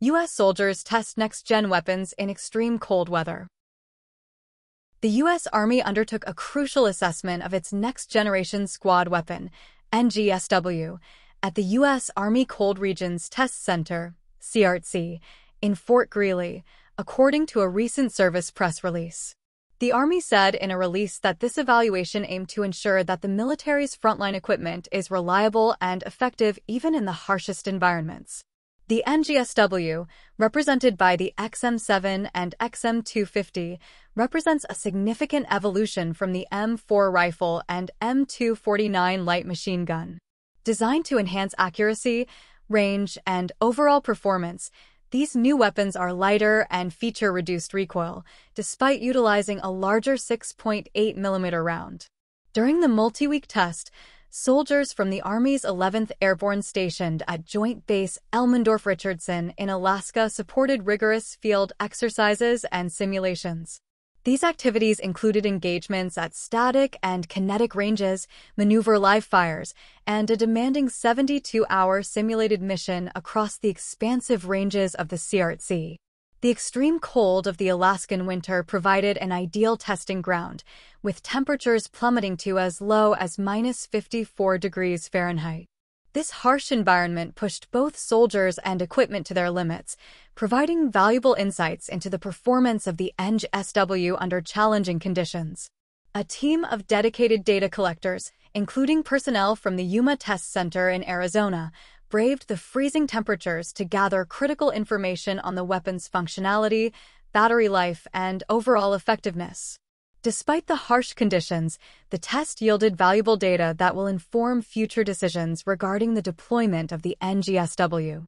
U.S. soldiers test next-gen weapons in extreme cold weather. The U.S. Army undertook a crucial assessment of its next-generation squad weapon, NGSW, at the U.S. Army Cold Regions Test Center, CRTC, in Fort Greely, according to a recent service press release. The Army said in a release that this evaluation aimed to ensure that the military's frontline equipment is reliable and effective even in the harshest environments. The NGSW, represented by the XM7 and XM250, represents a significant evolution from the M4 rifle and M249 light machine gun. Designed to enhance accuracy, range, and overall performance, these new weapons are lighter and feature reduced recoil, despite utilizing a larger 6.8mm round. During the multi-week test, soldiers from the Army's 11th Airborne stationed at Joint Base Elmendorf-Richardson in Alaska supported rigorous field exercises and simulations. These activities included engagements at static and kinetic ranges, maneuver live fires, and a demanding 72-hour simulated mission across the expansive ranges of the CRTC. The extreme cold of the Alaskan winter provided an ideal testing ground, with temperatures plummeting to as low as minus 54 degrees Fahrenheit. This harsh environment pushed both soldiers and equipment to their limits, providing valuable insights into the performance of the NGSW under challenging conditions. A team of dedicated data collectors, including personnel from the Yuma Test Center in Arizona, braved the freezing temperatures to gather critical information on the weapon's functionality, battery life, and overall effectiveness. Despite the harsh conditions, the test yielded valuable data that will inform future decisions regarding the deployment of the NGSW.